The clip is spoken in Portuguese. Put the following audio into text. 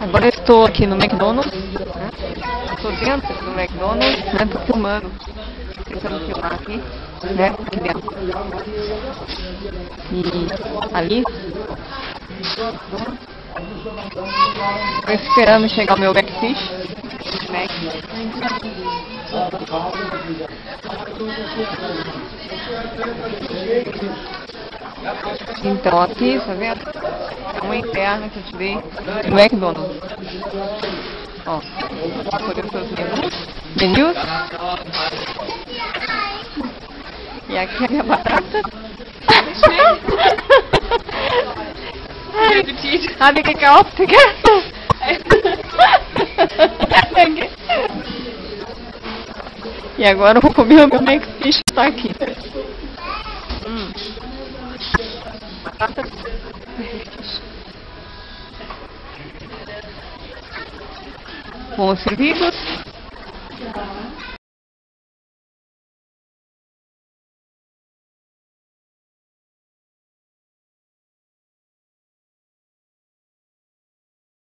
Agora estou aqui no McDonald's, né? Estou dentro do McDonald's, né? Tô filmando. Tentando filmar aqui, né? Aqui dentro. E ali. Estou esperando chegar o meu backfish. Mac. Então aqui, tá vendo? É uma interna que eu tirei do McDonald's. Ó, escolher os seus menus. Menus. E aqui é a minha batata. O que que é óptica? E agora eu vou comer o meu McFish tá aqui. Hum. Batata. Bom servidos.